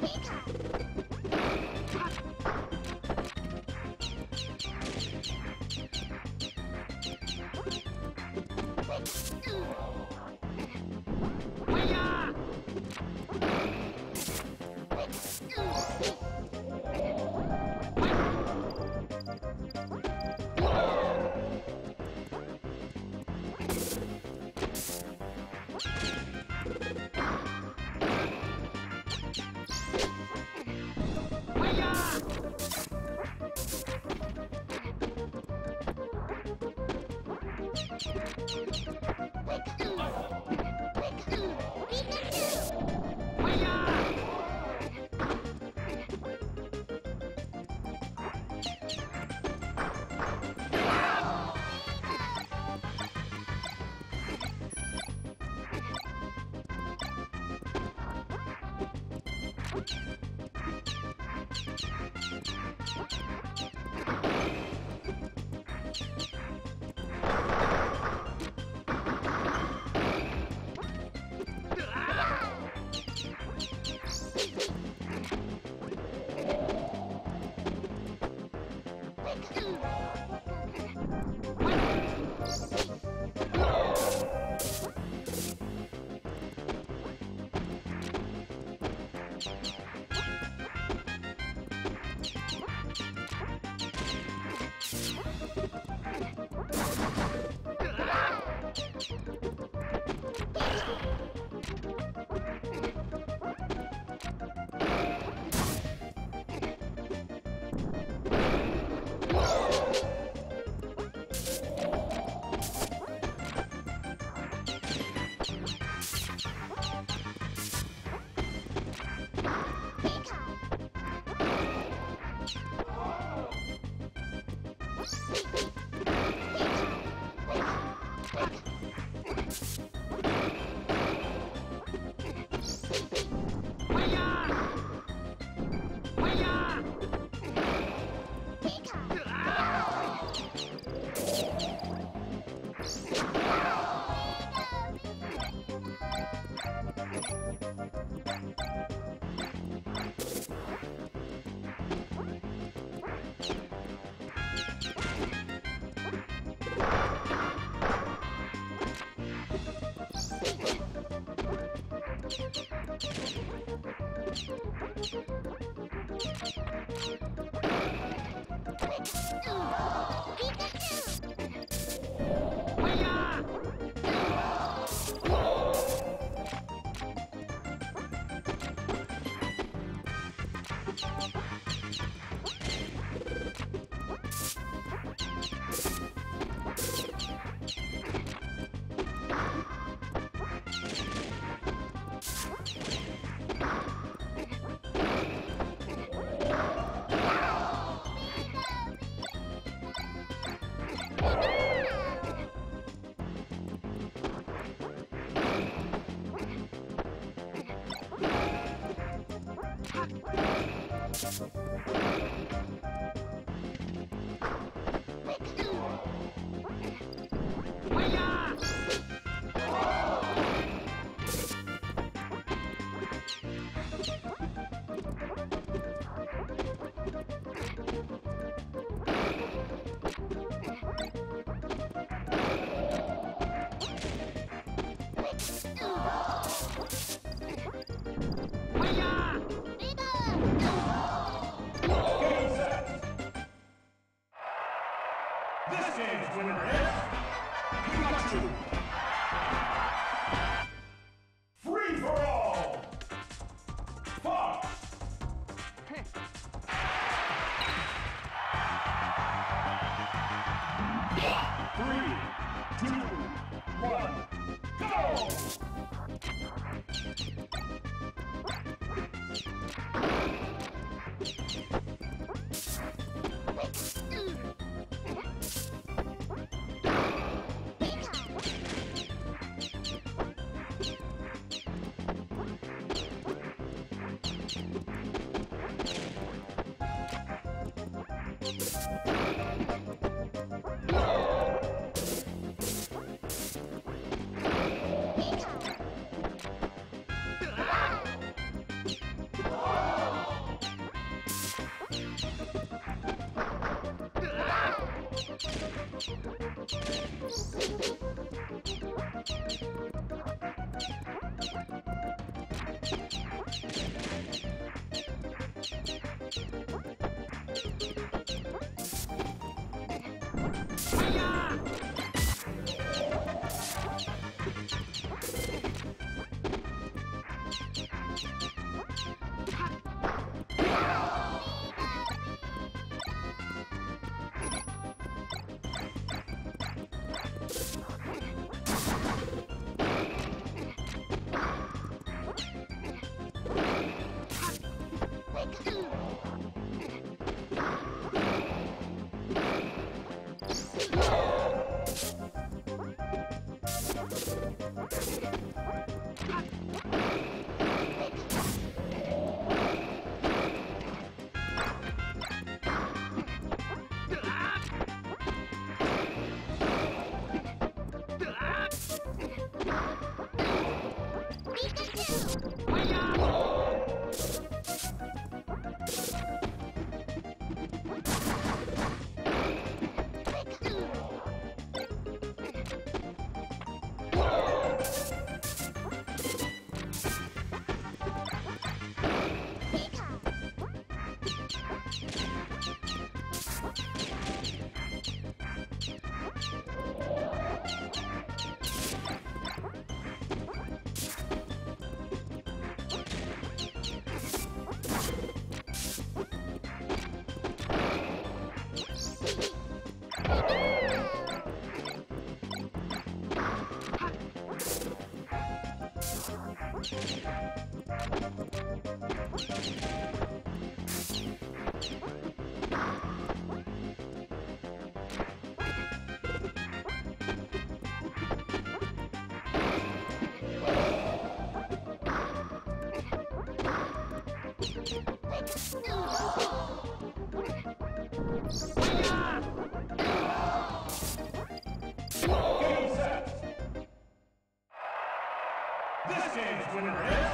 Whoa! Oh! The winner!